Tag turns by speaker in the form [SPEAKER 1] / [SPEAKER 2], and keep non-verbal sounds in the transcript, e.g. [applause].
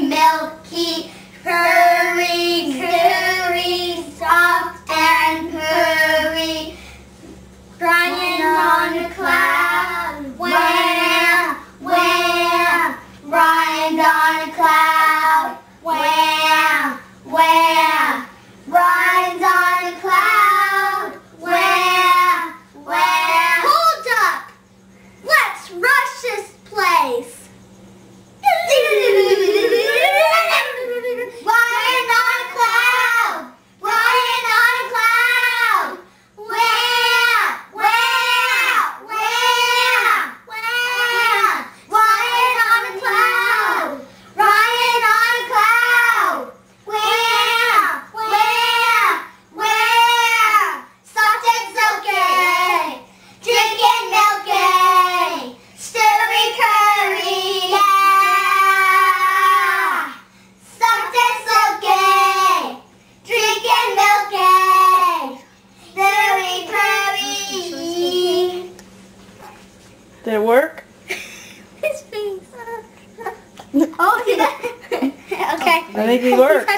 [SPEAKER 1] milky, purring.
[SPEAKER 2] Did it work? His
[SPEAKER 3] face.
[SPEAKER 1] [laughs] oh, [laughs] okay. I
[SPEAKER 3] think he worked.